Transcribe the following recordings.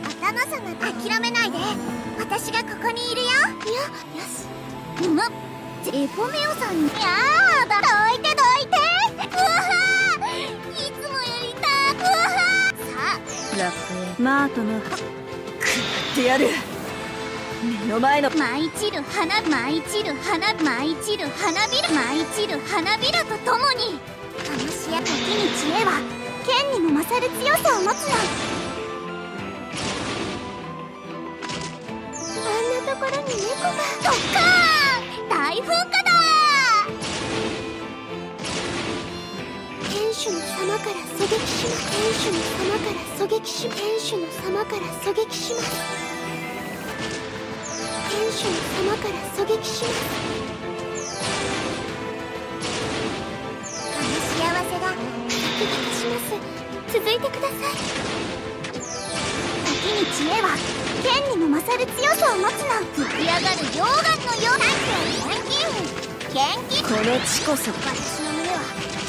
れ頭様諦めないで私がここにいるよ。いやよしうまエポメオさんにやーだどいてどいてうわいつもやりたうわさあ楽園マートのくらってやる目の前の舞い散る花舞い散る花舞い散る花びら舞い散る花びらとともに話や時に知恵は剣にも勝る強さを持つのころに猫が。ドッカー。ン大噴火だ天主の様から狙撃します天主の様から狙撃し天主の様から狙撃します天主の様から狙撃しますこの幸せが先立します続いてください時に知恵は剣にも勝る強さを持つの浮き上がる溶岩のような元気元気この地こそ私の胸は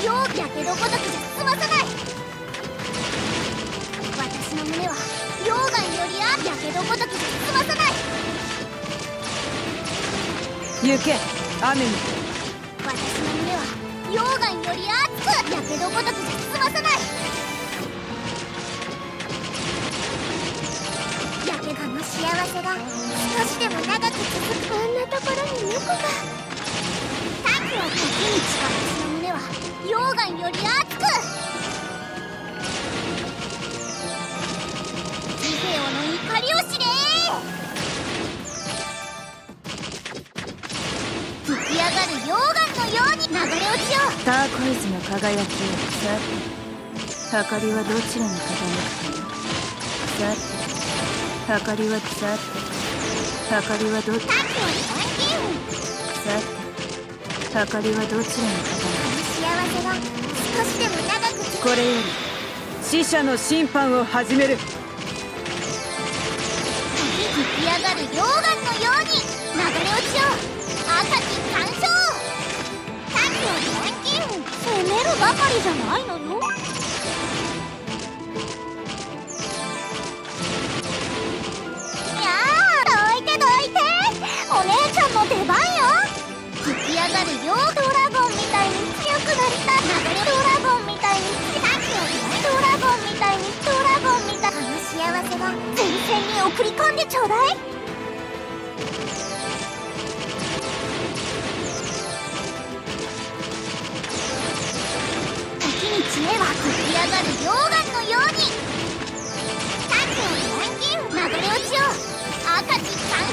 容やけどごとくじゃ済まさない私の胸は溶岩よりあやけどごとくじゃ済まさない行け雨に私の胸は溶岩より熱くやけどごとくじゃ済まさない幸せが少しでも長く続くあんなところに猫が太陽と日にち私の胸は溶岩より熱くジゼオの怒りを知れ上がる溶岩のように流れ落ちようターコイズの輝きをさて。明かりはどちらに傾くかさて。明かりはさて。明かりはどさて明かりはどちらに傾くか幸せが少しでも長くこれより死者の審判を始める。吹き上がる溶岩のように流れ落ちよう。赤き干渉太陽錬金攻めるばかりじゃないのよ送り込んでちょうだい。時に知恵は吹き上がる溶岩のように太陽錬金流れ落ちよう赤き三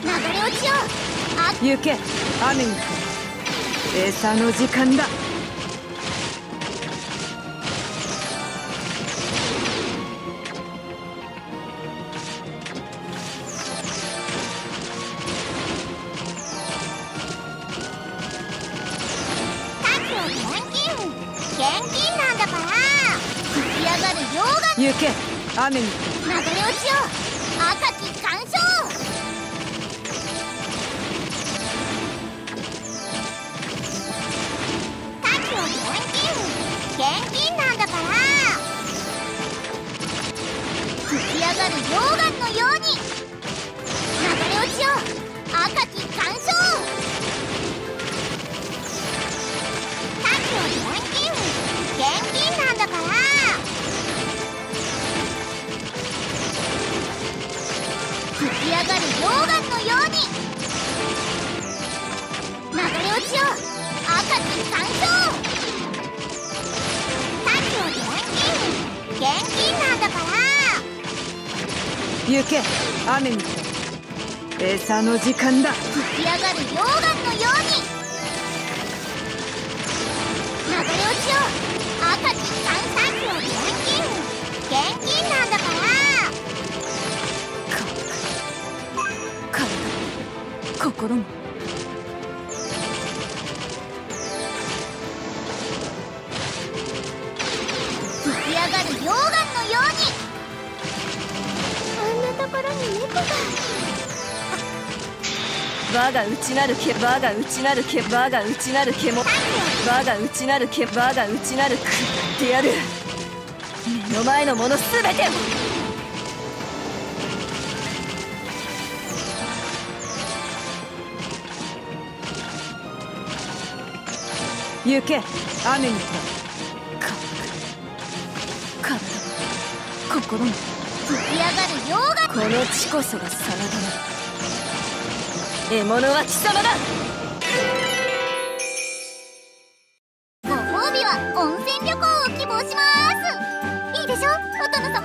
流れ落ちよう行け雨に。餌の時間だ。行け雨に。流れ落ちよ赤き干渉がる溶岩のように。流れ落ちよ赤き干渉太陽現金現金なんだから。行け。雨に餌の時間だ。吹き上がる溶岩心も。き上がる溶岩のように。ところに猫が我が内なるけ我が内なるけ我が内なるけも我が内なるけ我が内なるくってやる。目の前のものすべてを。行け。雨に。と体体も心も吹き上がる溶岩この地こそがサラダだ。獲物は貴様だ。ご褒美は温泉旅行を希望します。いいでしょ？お殿様